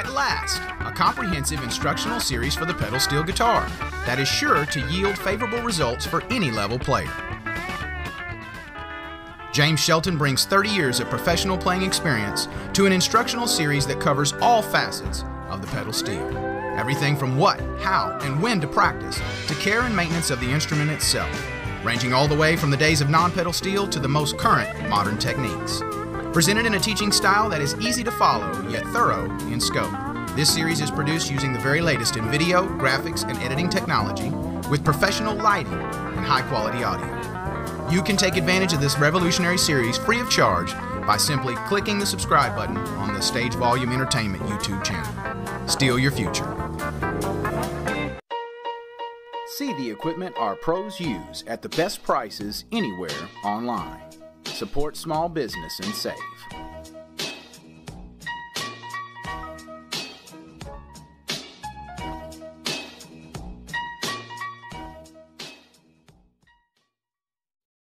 At last, a comprehensive instructional series for the pedal steel guitar that is sure to yield favorable results for any level player. James Shelton brings 30 years of professional playing experience to an instructional series that covers all facets of the pedal steel. Everything from what, how, and when to practice to care and maintenance of the instrument itself, ranging all the way from the days of non pedal steel to the most current modern techniques. Presented in a teaching style that is easy to follow yet thorough in scope. This series is produced using the very latest in video, graphics, and editing technology with professional lighting and high quality audio. You can take advantage of this revolutionary series free of charge by simply clicking the subscribe button on the Stage Volume Entertainment YouTube channel. Steal your future. See the equipment our pros use at the best prices anywhere online. Support small business and save.